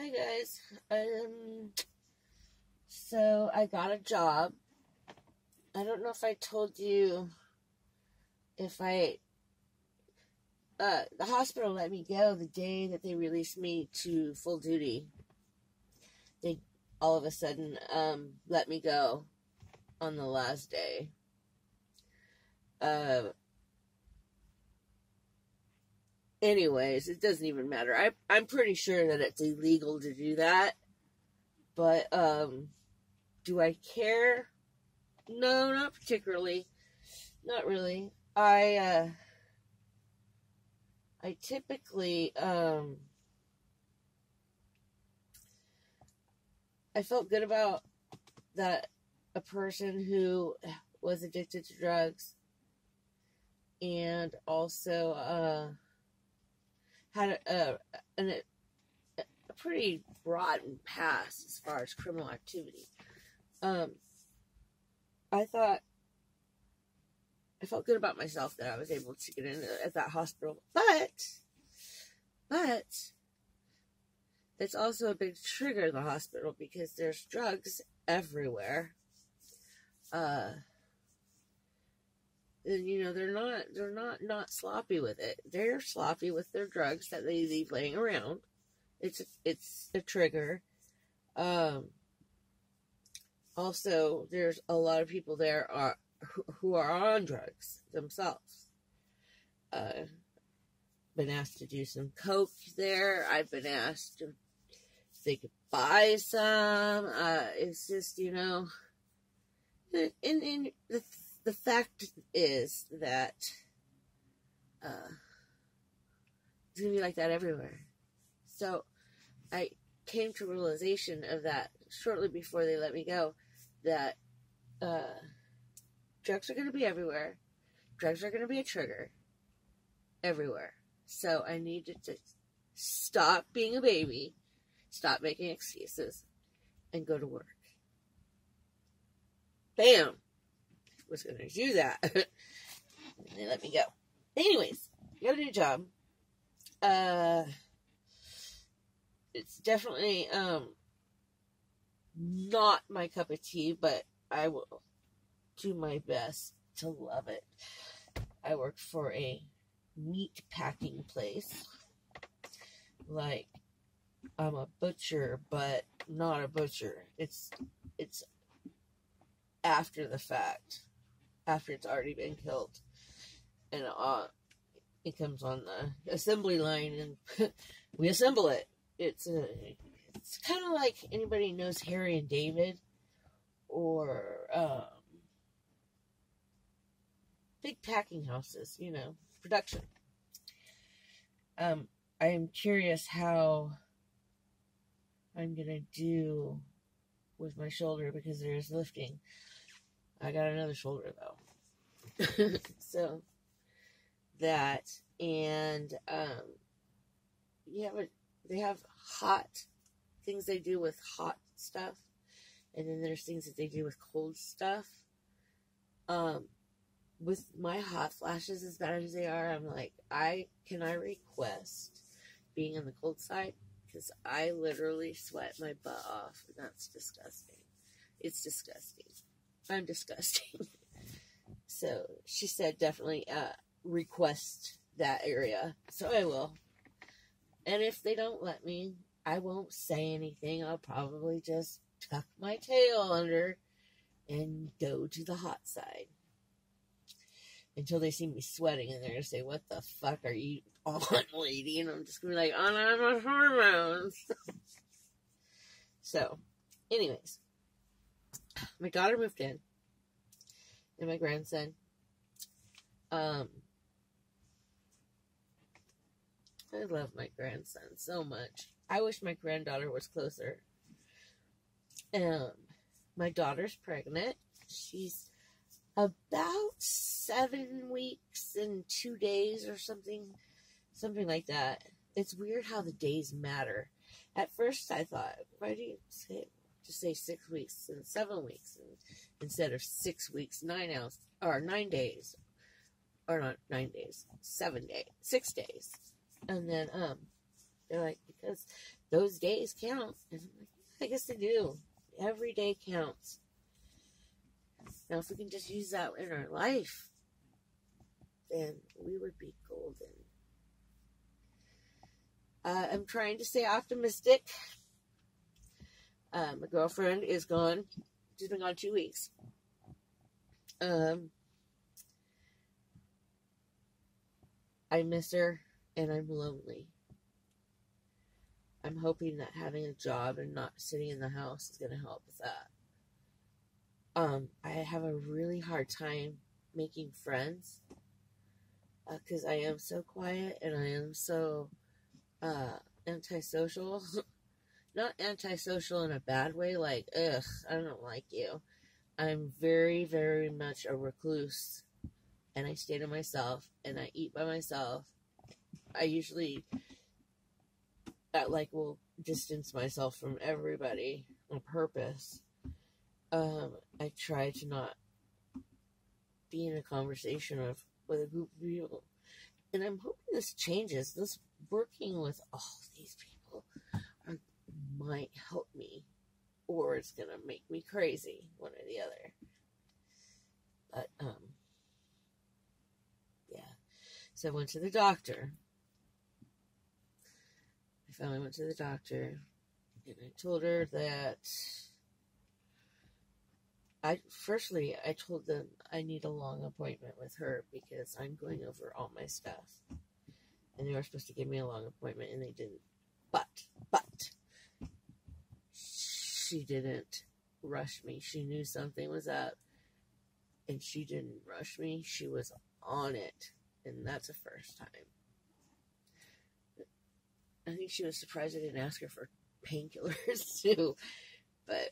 Hi guys. Um so I got a job. I don't know if I told you if I uh the hospital let me go the day that they released me to full duty. They all of a sudden um let me go on the last day. Uh anyways, it doesn't even matter. I I'm pretty sure that it's illegal to do that. But um do I care? No, not particularly. Not really. I uh I typically um I felt good about that a person who was addicted to drugs and also uh had a, a, an, a pretty broad past as far as criminal activity. Um, I thought I felt good about myself that I was able to get in at that hospital, but but it's also a big trigger in the hospital because there's drugs everywhere. Uh, you know they're not they're not not sloppy with it. They're sloppy with their drugs that they leave laying around. It's it's a trigger. Um. Also, there's a lot of people there are who, who are on drugs themselves. Uh, been asked to do some coke there. I've been asked if they could buy some. Uh, it's just you know, and, and the the fact is that uh, it's gonna be like that everywhere. So I came to realization of that shortly before they let me go that uh, drugs are gonna be everywhere. Drugs are gonna be a trigger everywhere. So I needed to stop being a baby, stop making excuses, and go to work. Bam! Was going to do that. they let me go. Anyways, got a new job. Uh, it's definitely um not my cup of tea, but I will do my best to love it. I work for a meat packing place. Like I'm a butcher, but not a butcher. It's it's after the fact after it's already been killed. And uh, it comes on the assembly line and we assemble it. It's a, it's kind of like anybody knows Harry and David or um, big packing houses, you know, production. Um, I am curious how I'm gonna do with my shoulder because there's lifting. I got another shoulder though. so that and um you have a they have hot things they do with hot stuff and then there's things that they do with cold stuff. Um with my hot flashes as bad as they are, I'm like, I can I request being on the cold side? Because I literally sweat my butt off and that's disgusting. It's disgusting. I'm disgusting. so she said definitely uh, request that area. So I will. And if they don't let me, I won't say anything. I'll probably just tuck my tail under and go to the hot side. Until they see me sweating and they're gonna say, What the fuck are you on, lady? And I'm just gonna be like, On my hormones. so, anyways, my daughter moved in and my grandson. Um, I love my grandson so much. I wish my granddaughter was closer. Um, my daughter's pregnant. She's about seven weeks and two days or something, something like that. It's weird how the days matter. At first, I thought, why do you say just say six weeks and seven weeks and, instead of six weeks, nine hours or nine days, or not nine days, seven days, six days, and then um, they're like because those days count. And I'm like, I guess they do. Every day counts. Now, if we can just use that in our life, then we would be golden. Uh, I'm trying to stay optimistic. Uh, my girlfriend is gone. She's been gone two weeks. Um, I miss her and I'm lonely. I'm hoping that having a job and not sitting in the house is going to help with that. Um, I have a really hard time making friends because uh, I am so quiet and I am so uh, antisocial. Not antisocial in a bad way, like, ugh, I don't like you. I'm very, very much a recluse and I stay to myself and I eat by myself. I usually, uh, like, will distance myself from everybody on purpose. Um, I try to not be in a conversation of with a group of people. And I'm hoping this changes. This working with all these people might help me, or it's gonna make me crazy, one or the other. But um, yeah. So I went to the doctor. I finally went to the doctor, and I told her that. I firstly I told them I need a long appointment with her because I'm going over all my stuff and they were supposed to give me a long appointment and they didn't. But, but, she didn't rush me. She knew something was up and she didn't rush me. She was on it, and that's the first time. I think she was surprised I didn't ask her for painkillers too, but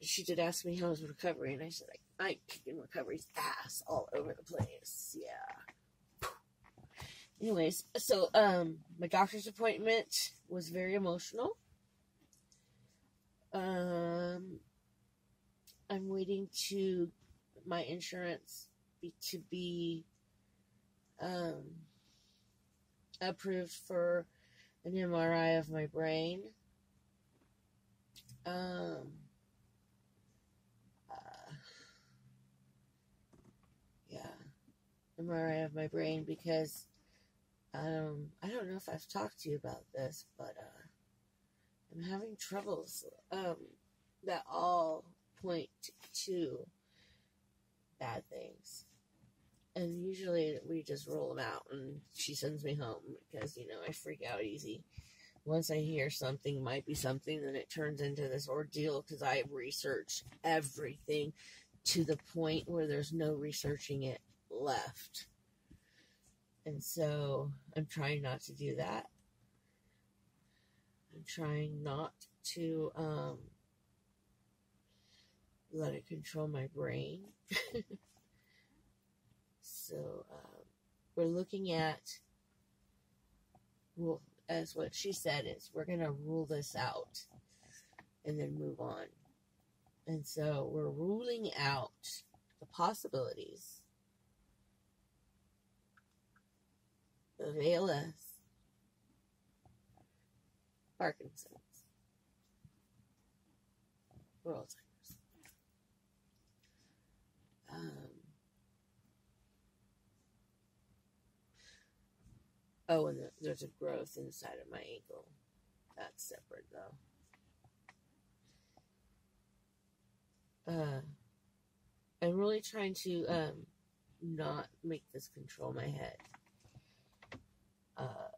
she did ask me how I was recovery, and I said, I'm kicking recovery's ass all over the place. Yeah anyways, so um, my doctor's appointment was very emotional. Um, I'm waiting to my insurance be, to be um, approved for an MRI of my brain. Um, uh, yeah, MRI of my brain because um, I don't know if I've talked to you about this, but uh, I'm having troubles um, that all point to bad things. And usually we just roll them out and she sends me home because, you know, I freak out easy. Once I hear something might be something, then it turns into this ordeal because I research everything to the point where there's no researching it left. And so I'm trying not to do that. I'm trying not to um, let it control my brain. so um, we're looking at, well, as what she said is, we're going to rule this out and then move on. And so we're ruling out the possibilities of ALS, Parkinson's, or Alzheimer's. Um, oh, and the, there's a growth inside of my ankle. That's separate, though. Uh, I'm really trying to um, not make this control my head. Uh,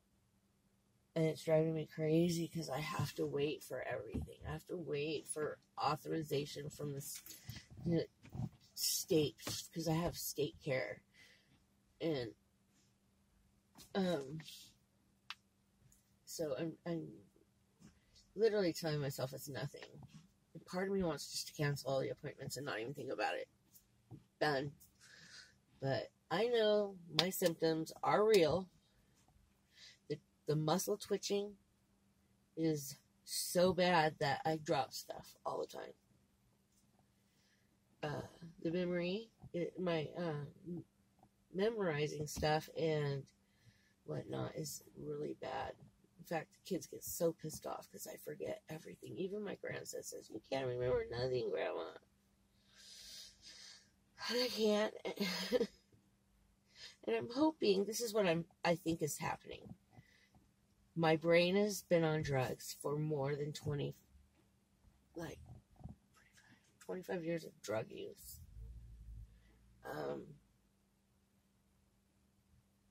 and it's driving me crazy because I have to wait for everything. I have to wait for authorization from the state because I have state care, and um, so I'm I'm literally telling myself it's nothing. Part of me wants just to cancel all the appointments and not even think about it. Done. But I know my symptoms are real the muscle twitching is so bad that I drop stuff all the time. Uh, the memory, it, my uh, memorizing stuff and whatnot is really bad. In fact, the kids get so pissed off because I forget everything. Even my grandson says, You can't remember nothing, Grandma. And I can't. and I'm hoping this is what I'm I think is happening. My brain has been on drugs for more than 20 like 25 years of drug use. Um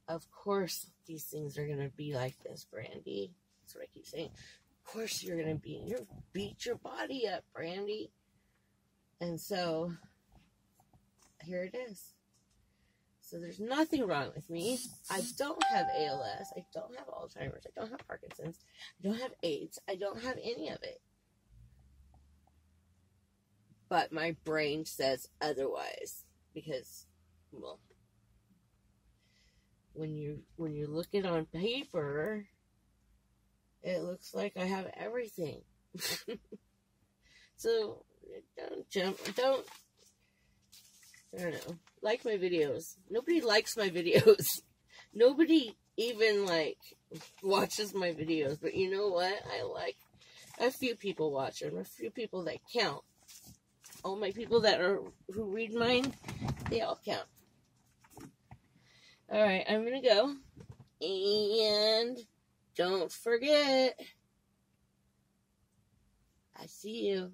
of course these things are gonna be like this, Brandy. That's what I keep saying. Of course you're gonna be you beat your body up, Brandy. And so here it is. So there's nothing wrong with me. I don't have ALS. I don't have Alzheimer's. I don't have Parkinson's. I don't have AIDS. I don't have any of it. But my brain says otherwise because well when you when you look it on paper it looks like I have everything. so don't jump don't I don't know. Like my videos. Nobody likes my videos. Nobody even like watches my videos. But you know what? I like a few people watch them. A few people that count. All my people that are who read mine, they all count. All right, I'm gonna go. And don't forget. I see you.